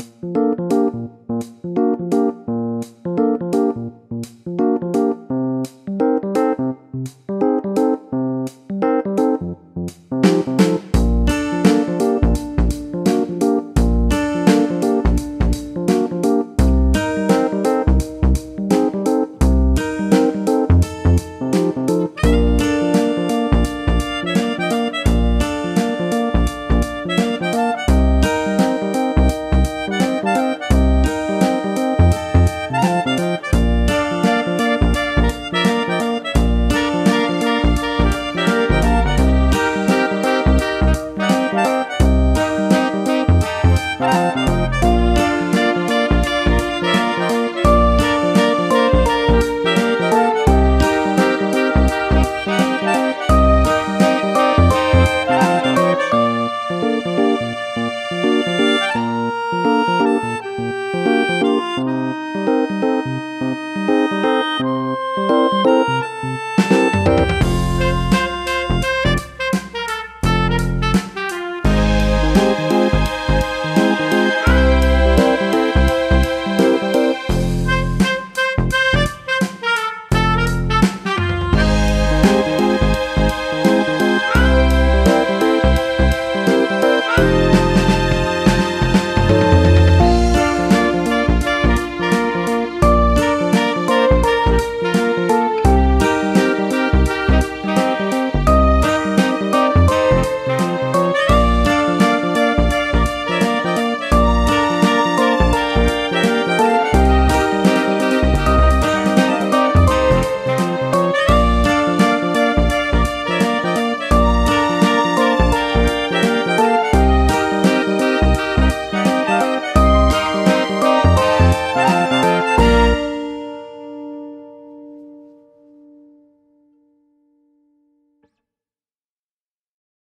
Bye. you